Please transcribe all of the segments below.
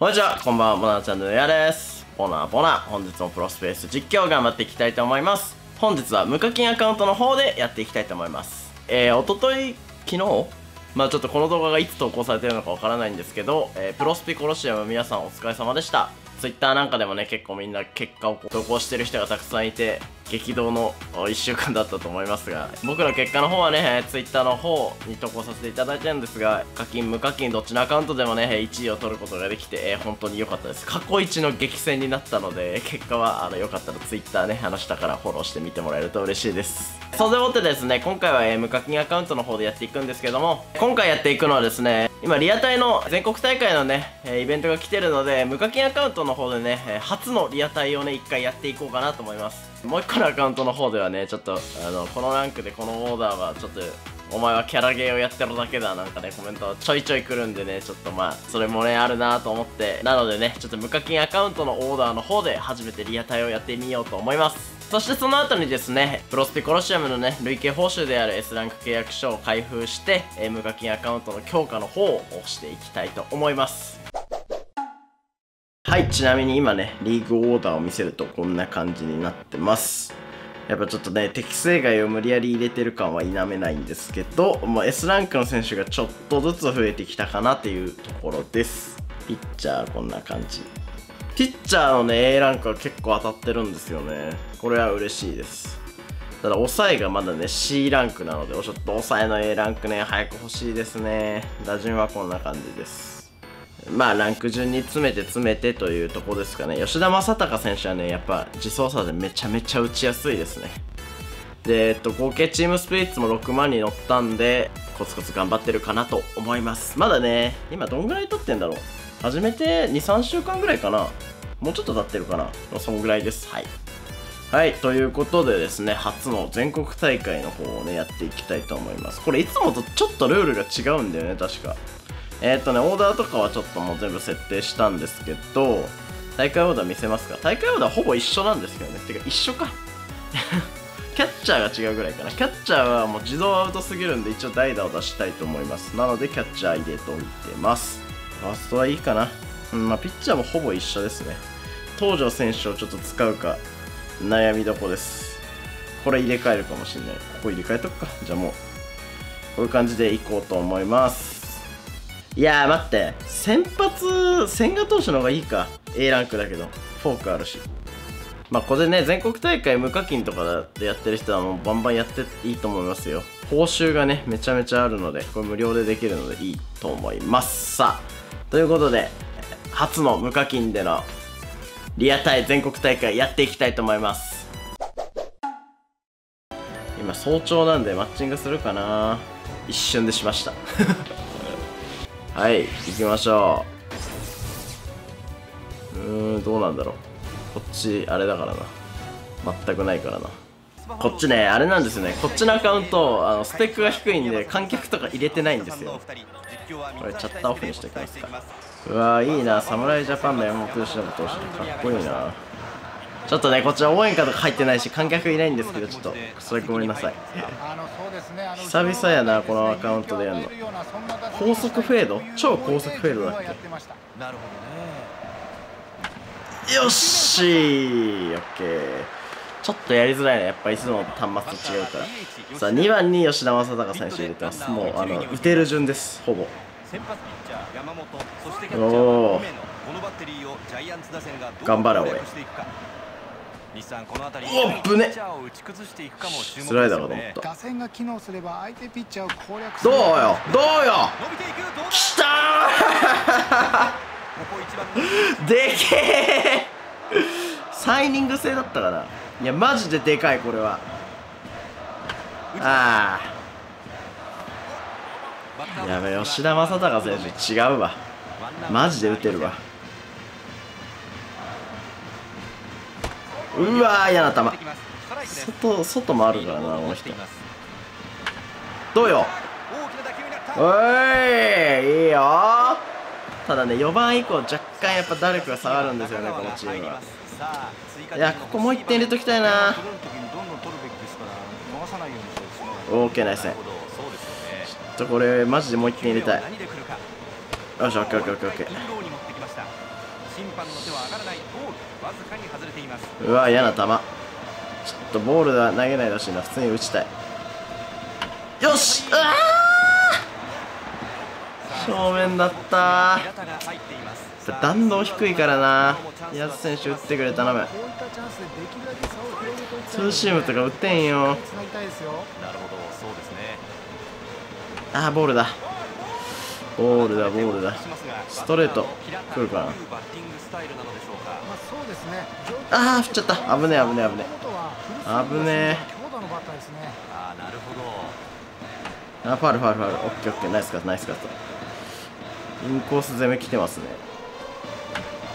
こんにちは、こんばんは、モナーチャンネルのやです。ボナーボナー、本日もプロスペース実況頑張っていきたいと思います。本日は無課金アカウントの方でやっていきたいと思います。えー、おととい、昨日？まあちょっとこの動画がいつ投稿されてるのかわからないんですけど、えープロスピコロシアム皆さんお疲れ様でした。Twitter なんかでもね、結構みんな結果を投稿してる人がたくさんいて、激動の1週間だったと思いますが、僕の結果の方はね、Twitter の方に投稿させていただいてるんですが、課金、無課金、どっちのアカウントでもね、1位を取ることができて、えー本当に良かったです。過去一の激戦になったので、結果はあの良かったら Twitter ね、あの下からフォローしてみてもらえると嬉しいです。そうでもってですね、今回は、えー無課金アカウントの方でやっていくんですけども、今回やっていくのはですね、今リアタイの全国大会のね、えイベントが来てるので、無課金アカウントの方でね、え初のリアタイをね、一回やっていこうかなと思います。もう一個のアカウントの方ではね、ちょっと、あの、このランクでこのオーダーはちょっと、お前はキャラゲーをやってるだけだ。なんかねコメントちょいちょい来るんでねちょっとまあそれもねあるなと思って。なのでねちょっと無課金アカウントのオーダーの方で初めてリアタイをやってみようと思います。そしてその後にですねプロスピコロシアムのね累計報酬である S ランク契約書を開封して、えー無課金アカウントの強化の方をしていきたいと思います。はいちなみに今ねリーグオーダーを見せるとこんな感じになってます。やっぱちょっとね適正外を無理やり入れてる感は否めないんですけど、まあ、S ランクの選手がちょっとずつ増えてきたかなっていうところです。ピッチャーこんな感じ。ピッチャーのね A ランクは結構当たってるんですよね。これは嬉しいです。ただ抑えがまだね C ランクなのでちょっと抑えの A ランクね早く欲しいですね。打順はこんな感じです。まあランク順に詰めて詰めてというとこですかね。吉田正尚選手はねやっぱ自走差でめちゃめちゃ打ちやすいですね。で、えっと、合計チームスピリッツも6万に乗ったんでコツコツ頑張ってるかなと思います。まだね今どんぐらい経ってんだろう？始めて23週間ぐらいかなもうちょっと経ってるかなそんぐらいですはいはい、ということでですね、初の全国大会の方をね、やっていきたいと思います。これいつもとちょっとルールが違うんだよね、確か。えーっとね、オーダーとかはちょっともう全部設定したんですけど、大会オーダー見せますか？大会オーダーほぼ一緒なんですけどね。てか一緒か。キャッチャーが違うぐらいかな。キャッチャーはもう自動アウトすぎるんで一応代打を出したいと思います。なのでキャッチャー入れておいてます。ファーストはいいかな。うん、まあピッチャーもほぼ一緒ですね。東條選手をちょっと使うか悩みどこです。これ入れ替えるかもしれない。ここ入れ替えとくか。じゃあもう、こういう感じでいこうと思います。いやー待って先発千賀投手の方がいいか A ランクだけどフォークあるしまあこれね全国大会無課金とかでやってる人はもうバンバンやっていいと思いますよ報酬がねめちゃめちゃあるのでこれ無料でできるのでいいと思いますさあということで初の無課金でのリアタイ全国大会やっていきたいと思います。今早朝なんでマッチングするかな。一瞬でしました。はい行きましょう。うーんどうなんだろう。こっちあれだからな。全くないからな。こっちねあれなんですよね。こっちのアカウントあのスペックが低いんで観客とか入れてないんですよ。これチャッターオフにしておきますかうわーいいな。侍ジャパンの山本由伸投手かっこいいな。ちょっとねこっちは応援歌とか入ってないし観客いないんですけどちょっとそれごめんなさい。久々やなこのアカウントでやるの。高速フェード？超高速フェードだっけ？よっしー。オッケーちょっとやりづらいねやっぱいつもの端末と違うから。さあ2番に吉田正尚選手入れてます。もうあの打てる順です。ほぼ。先発ピッチャー山本そしてキャッチャー梅野このバッテリーをジャイアンツ打線がどう頑張れおい。攻略していくか。日産この辺りおっぶね。ピッチャーを打ち崩していくかも注目ですよね。スライダーかと思った。打線が機能すれば相手ピッチャーを攻略すどうるよ？どうよ？伸びていくどうだ？きたここ一番の。ー でけえサイニング制だったかな？いやマジででかいこれは。ああ。やべ吉田正尚選手違うわ。マジで打てるわ。うわー嫌な球。外外もあるからなこの人。どうよ。おいいいよ。ただね4番以降若干やっぱ打力が下がるんですよねこのチームは。いやここもう1点入れときたいな。オーケーナイス。ね。ちょっとこれマジでもう1点入れたい。よしオッケーオッケーオッケーうわ嫌な球。ちょっとボールは投げないでほしいな。普通に打ちたい。よしうわー正面だった弾道低いからな。宮津選手打ってくれ頼むツーシームとか打ってんよ。なるほどそうですねあーボールだ。ボールだボールだ。ストレート。来るかな。ああー振っちゃった。危ねえ危ねえ危ね危ねえ。強打のバッターですねああなるほど。えあファウルファウルファウル。オッケーオッケー。ナイスカットナイスカット。インコース攻め来てますね。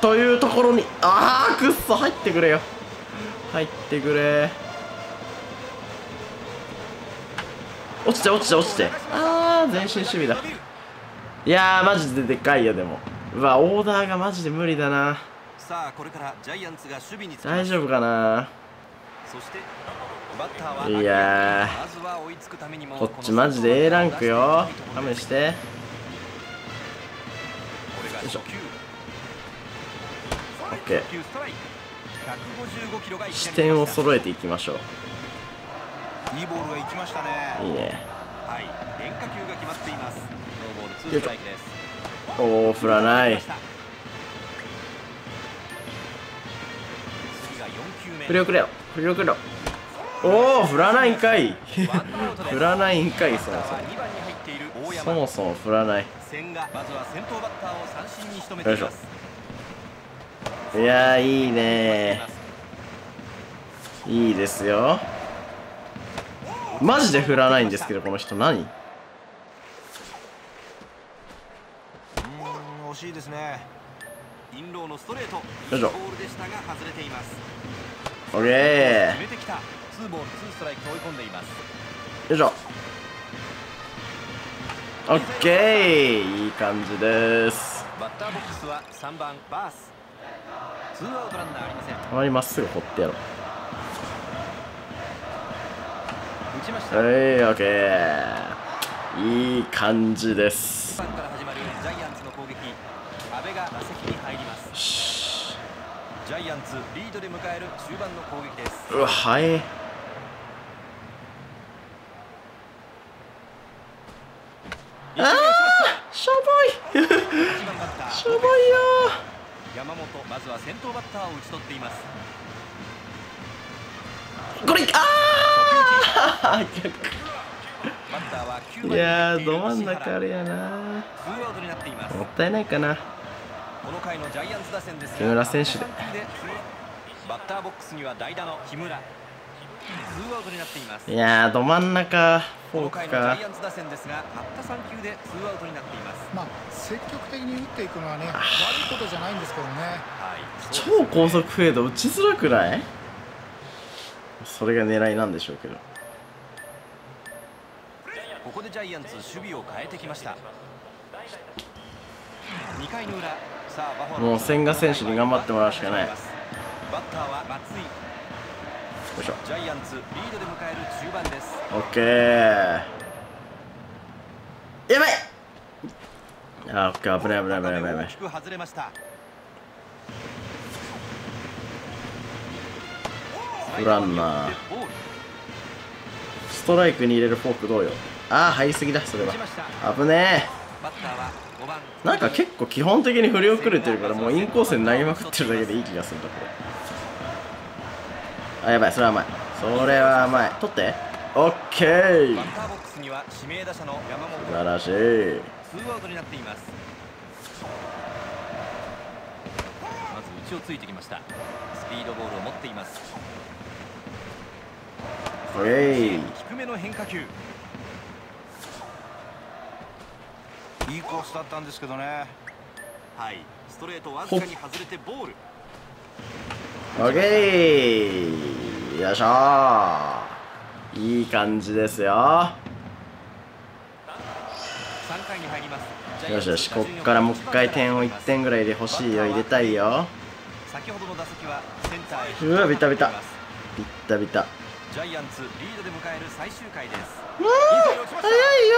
というところにああくっそ入ってくれよ。入ってくれ。落ちて落ちて落ちて。ああ前進守備だ。いやーマジででかいよでも。うわオーダーがマジで無理だな。さあこれからジャイアンツが守備に大丈夫かな。そしてバッターはいやー。こっちマジで A ランクよ。勘弁して。これが初球。オッケー初球ストライク155キロがいきなり視点を揃えていきましょう。いいボールが行きましたね。いいね。はい。変化球が決まっています。ノーボールツーストライクです。おお振らない。次が4球目。振り遅れよ。振り遅れろおお振らないんかい。振らないんかいそもバッターは2番に入っている大そ山もそも振らない。千賀まずは先頭バッターを三振に仕留めていますいやーいいね。いいですよ。マジで振らないんですけどこの人何？うーん惜しいですね。インローのストレートよいしょ。ボールでしたが外れています。オッケー。決めてきた。ツーボールツーストライクと追い込んでいます。よいしょ。オッケー。いい感じです。バッターボックスは3番バースツーアウトランナーありません。たまにまっすぐ掘ってやろう。打ちました。はいオッケーいい感じです。1番から始まるジャイアンツの攻撃。阿部が打席に入ります。しジャイアンツリードで迎える終盤の攻撃です。うわはい。あーしょぼい。1番バッター。しょぼいよ山本まずは先頭バッターを打ち取っています。ーこれあー！は9番ーいにやど真ん中あ石れやな。もったいないかな。この回のジャイアンツ打線ですが木村選手で。たった3球でバッターボックスには代打の木村ツーアウトになっています。いやーど真ん中。フォークこの回のジャかイアンツ打線ですがたった3球でツーアウトになっています。まあ積極的に打っていくのはね悪いことじゃないんですけどね。はい。超高速フェード打ちづらくない？それが狙いなんでしょうけど。ここでジャイアンツ守備を変えてきました。2回の裏さあバファローズもう千賀選手に頑張ってもらうしかない。バッターは松井。よいしょジャイアンツリードで迎える中盤です。オッケー。やばい。あーオッケー。危ない危ない危ない危ない危ない。外れました。フランナー。ストライクに入れるフォークどうよ。ああ入りすぎだそれは。危ねバッターは5番。えなんか結構基本的に振り遅れてるからもうインコースに投げまくってるだけでいい気がするんだこれあやばいそれは甘い。それは甘い。取って。オッケー。バッターボックスには指名打者の山本。素晴らしい。ツーアウトになっています。まず内をついてきました。スピードボールを持っています。低めの変化球。いいコースだったんですけどね。はい。ストレートわずかに外れてボール。オッケーよいしょー。いい感じですよ。3回に入ります。よしよしこっからもう一回点を1点ぐらいで欲しいよ。入れたいようわビタビタ。ビッタビタ。ジャイアンツリードで迎える最終回です。うわー早いよ。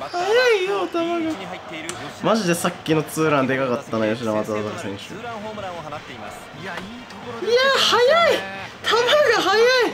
早いよ球が。マジでさっきのツーランでかかったな吉田正尚選手。ツーランホームランを放っています。いやいいところいや速い球が速い。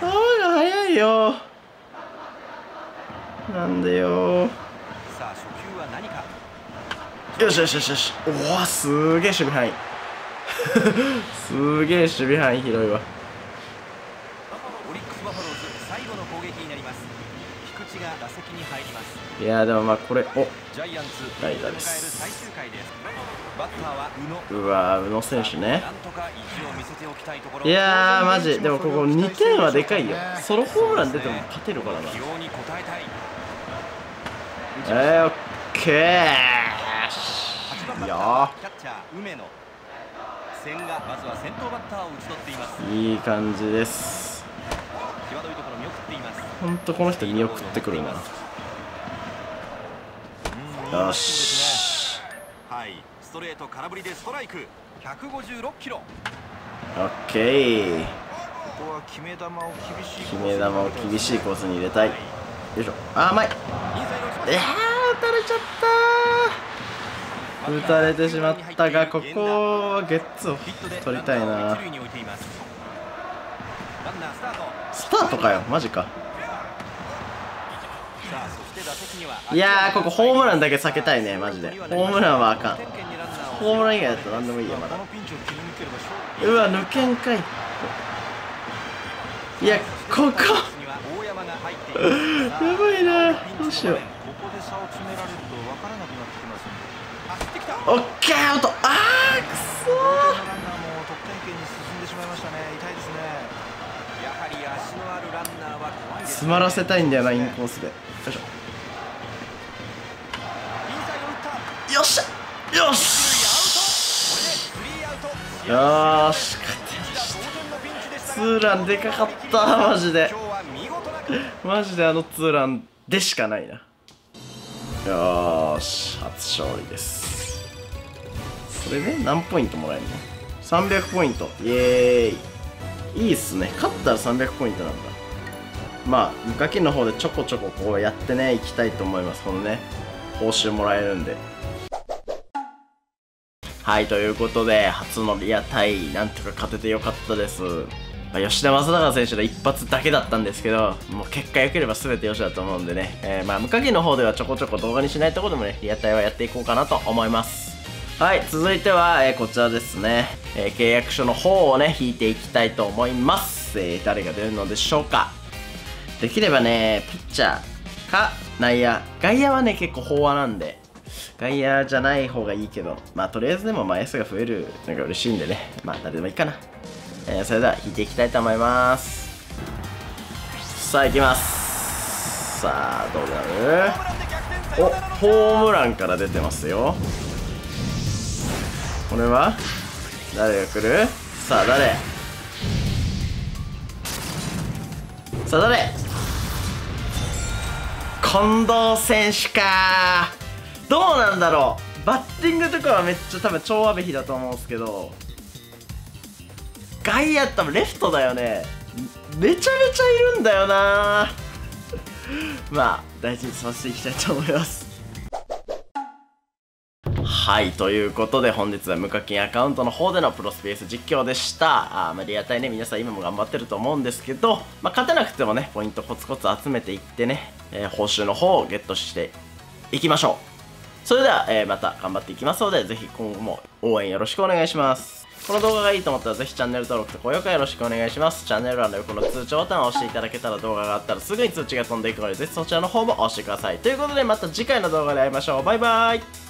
球が速いよ。なんでよ。よしよしよしよし。おおすげえ守備範囲。すげえ守備範囲広いわオリックスバファローズ最後の攻撃になります菊池が打席に入りますいやでもまあこれお。ジャイアンツ代打です。うわ宇野選手ね。いやーマジ。でもここ2点はでかいよ。ソロホームラン出ても勝てるからな。えー、オッケー。8番バッターいいいい感じです際どいところ見送っていますほんとこの人見送ってくるな。うんよし。はい。ストレート空振りでストライク。156キロ。オッケー。ここは決め球を厳しい決め球を厳しいコースに入れたい。よいしょ。あ甘い。インサイド打ちまいやしたー打たれちゃったー。打たれてしまったがここはゲッツをヒットで取りたいなスタートかよマジかさあそして打席にはいやーここホームランだけ避けたいねマジで。ホームランはあかん。ホームラン以外だったら何でもいいよまだ。うわ抜けんかい。いやここ。やばいな。どうしよう。ここで差を詰められると分からなくなってきますんで走ってきたオッケーアウト。あーくそー詰まらせたいんだよなインコースで。よいしょ。よっし。ゃよし。よーし。勝て。ましたツーランでかかった。マジで。マジであのツーランでしかないな。よーし。初勝利です。それで何ポイントもらえるの ?300 ポイント。イエーイいいっすね。勝ったら300ポイントなんだ。まあ無課金の方でちょこちょここうやってねいきたいと思います。このね報酬もらえるんで。はいということで初のリアタイなんとか勝ててよかったです。ま吉田正尚選手の一発だけだったんですけどもう結果良ければ全てよしだと思うんでね、えーまあ無課金の方ではちょこちょこ動画にしないところでもねリアタイはやっていこうかなと思います。はい続いては、えーこちらですね、えー契約書の方をね引いていきたいと思います、えー誰が出るのでしょうか。できればねピッチャーか内野。外野はね結構飽和なんで。外野じゃない方がいいけど。まあとりあえずでもまあ S が増えるのが嬉しいんでね。まあ誰でもいいかな、えーそれでは引いていきたいと思います。さあ行きます。さあどうなる？おホームランから出てますよ。これは？誰が来る？さあ誰？さあ誰？近藤選手か。どうなんだろう？バッティングとかはめっちゃ多分超阿部比だと思うんですけど。外野多分レフトだよね。めちゃめちゃいるんだよな。まあ大事にさせていきたいと思います。はいということで本日は無課金アカウントの方でのプロスペース実況でした。あまあリアタイね皆さん今も頑張ってると思うんですけど、まあ、勝てなくてもねポイントコツコツ集めていってね、えー報酬の方をゲットしていきましょう。それでは、えーまた頑張っていきますのでぜひ今後も応援よろしくお願いします。この動画がいいと思ったらぜひチャンネル登録と高評価よろしくお願いします。チャンネル欄の横の通知ボタンを押していただけたら動画があったらすぐに通知が飛んでいくのでぜひそちらの方も押してください。ということでまた次回の動画で会いましょう。バイバーイ。